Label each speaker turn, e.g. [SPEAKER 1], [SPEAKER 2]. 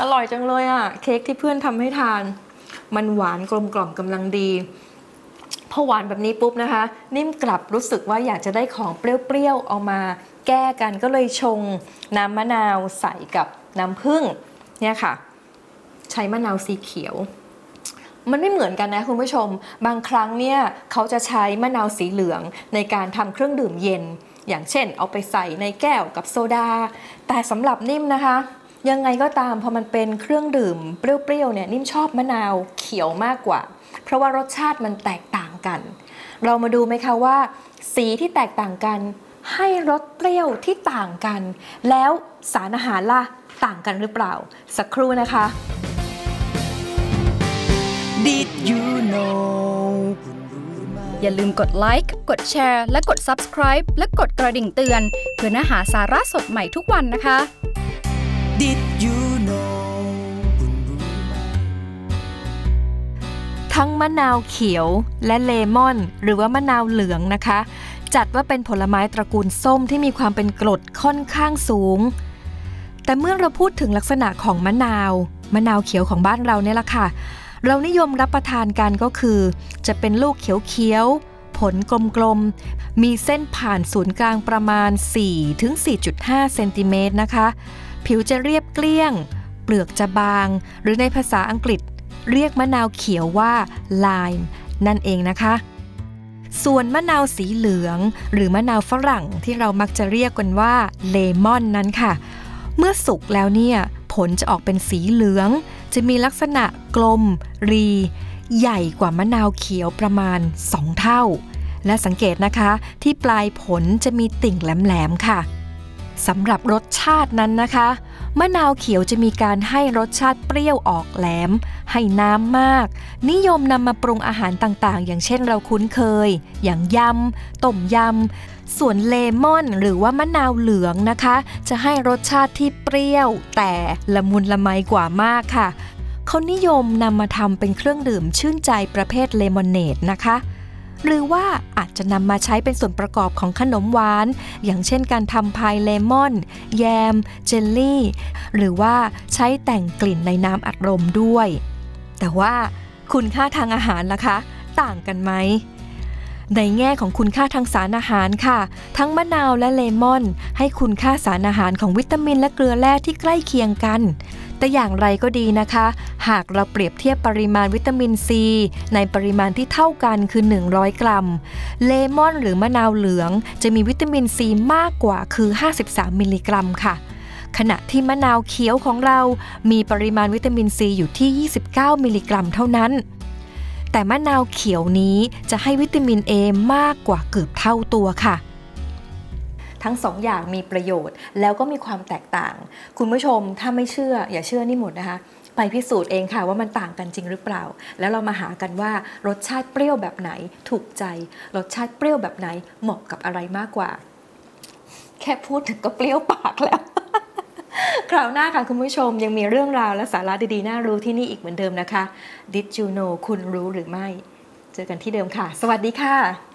[SPEAKER 1] อร่อยจังเลยอะเค้กที่เพื่อนทำให้ทาน มันหวานกลมกล่อมกำลังดีพอหวานแบบนี้ปุ๊บนะคะ นิ่มกลับรู้สึกว่าอยากจะได้ของเปรี้ยวๆเอามาแก้กันก็เลยชงน้ำมะนาวใส่กับน้ำผึ้งเนี่ยค่ะ ใช้มะนาวสีเขียว มันไม่เหมือนกันนะคุณผู้ชม บางครั้งเนี่ยเขาจะใช้มะนาวสีเหลืองในการทำเครื่องดื่มเย็น อย่างเช่น เอาไปใส่ในแก้วกับโซดา แต่สำหรับนิ่มนะคะ ยังไงก็ตามพอมันเป็นเครื่องดื่มเปรี้ยวๆเนี่ยนิ่มชอบมะนาวเขียวมากกว่า เพราะว่ารสชาติมันแตกต่างกัน เรามาดูไหมคะว่า สีที่แตกต่างกันให้รสเปรี้ยวที่ต่างกัน แล้วสารอาหารล่ะต่างกันหรือเปล่า สักครู่นะคะ
[SPEAKER 2] Did you know
[SPEAKER 3] อย่าลืมกดไลค์ กดแชร์ และกด Subscribe และกดกระดิ่งเตือน เพื่อเนื้อหาสาระสดใหม่ทุกวันนะคะ
[SPEAKER 2] Did you know
[SPEAKER 1] ทั้งมะนาวเขียวและเลมอน หรือว่ามะนาวเหลืองนะคะ จัดว่าเป็นผลไม้ตระกูลส้มที่มีความเป็นกรดค่อนข้างสูง แต่เมื่อเราพูดถึงลักษณะของมะนาว มะนาวเขียวของบ้านเราเนี่ยละค่ะ เรานิยมรับประทานกันก็คือ จะเป็นลูกเขียวๆผลกลมๆมีเส้นผ่านศูนย์กลางประมาณ4ถึง4.5 เซนติเมตรนะคะ ผิวจะเรียบเกลี้ยง เปลือกจะบาง หรือในภาษาอังกฤษ เรียกมะนาวเขียวว่า lime นั่นเองนะคะ ส่วนมะนาวสีเหลือง หรือมะนาวฝรั่งที่เรามักจะเรียกกันว่าเลมอนนั้นค่ะ เมื่อสุกแล้วเนี่ย ผลจะออกเป็นสีเหลือง จะมีลักษณะกลม รี ใหญ่กว่ามะนาวเขียวประมาณ 2 เท่า และสังเกตนะคะที่ปลายผลจะมีติ่งแหลมๆค่ะ สำหรับรสชาตินั้นนะคะ มะนาวเขียวจะมีการให้รสชาติเปรี้ยวออกแหลม ให้น้ำมาก นิยมนำมาปรุงอาหารต่างๆ อย่างเช่นเราคุ้นเคย อย่างยำต้มยำ ส่วนเลมอนหรือว่ามะนาวเหลืองนะคะ จะให้รสชาติที่เปรี้ยว แต่ละมุนละไมกว่ามากค่ะเขานิยมนำมาทำเป็นเครื่องดื่มชื่นใจประเภทเลมอนเนดนะคะ หรือว่าอาจจะนำมาใช้เป็นส่วนประกอบของขนมหวาน อย่างเช่นการทำพายเลมอน แยม เจลลี่ หรือว่าใช้แต่งกลิ่นในน้ำอัดลมด้วย แต่ว่าคุณค่าทางอาหารล่ะคะ ต่างกันไหม ในแง่ของคุณค่าทางสารอาหารค่ะ ทั้งมะนาวและเลมอน ให้คุณค่าสารอาหารของวิตามินและเกลือแร่ที่ใกล้เคียงกัน แต่อย่างไรก็ดีนะคะ หากเราเปรียบเทียบปริมาณวิตามินซี ในปริมาณที่เท่ากันคือ 100 กรัม เลมอนหรือมะนาวเหลือง จะมีวิตามินซีมากกว่าคือ 53 มิลลิกรัมค่ะขณะที่มะนาวเขียวของเรา มีปริมาณวิตามินซีอยู่ที่ 29 มิลลิกรัมเท่านั้น แต่มะนาวเขียวนี้จะให้วิตามิน A มากกว่าเกือบเท่าตัวค่ะ ทั้งสองอย่างมีประโยชน์แล้วก็มีความแตกต่าง คุณผู้ชมถ้าไม่เชื่อ อย่าเชื่อนี่หมดนะคะไปพิสูจน์เองค่ะว่ามันต่างกันจริงหรือเปล่า แล้วเรามาหากันว่ารสชาติเปรี้ยวแบบไหนถูกใจ รสชาติเปรี้ยวแบบไหนเหมาะกับอะไรมากกว่า แค่พูดถึงก็เปรี้ยวปากแล้ว คราวหน้าค่ะ คุณผู้ชมยังมีเรื่องราวและสาระดีๆ น่ารู้ที่นี่อีกเหมือนเดิมนะคะ Did you know คุณรู้หรือไม่ เจอกันที่เดิมค่ะ สวัสดีค่ะ